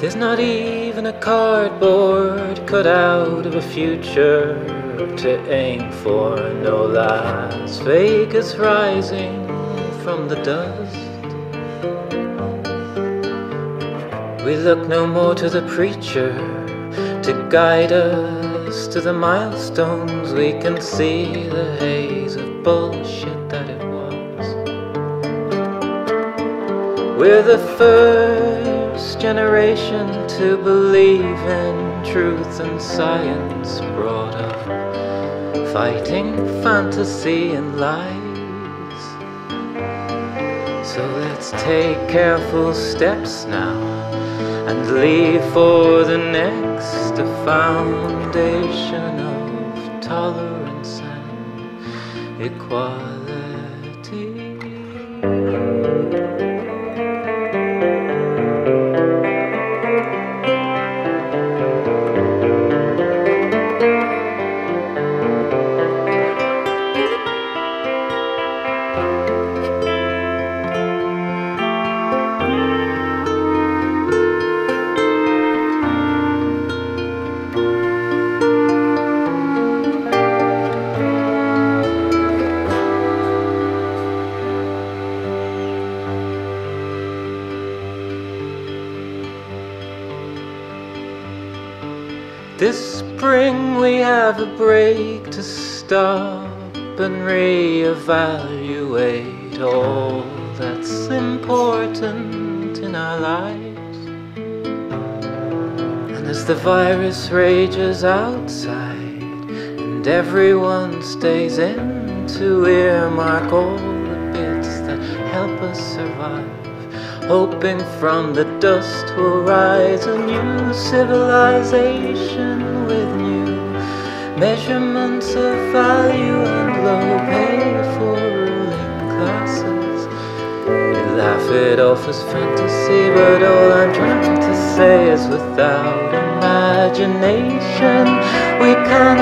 There's not even a cardboard cut out of a future to aim for. No Las Vegas rising from the dust. We look no more to the preacher to guide us to the milestones. We can see the haze of bullshit that it was. We're the first generation to believe in truth and science brought up fighting fantasy and lies. So let's take careful steps now and leave for the next a foundation of tolerance and equality. This spring we have a break to stop and reevaluate all that's important in our lives. And as the virus rages outside and everyone stays in to earmark all the bits that help us survive hoping from the dust will rise a new civilization with new measurements of value and low pay for ruling classes. We laugh it off as fantasy, but all I'm trying to say is without imagination, we cannot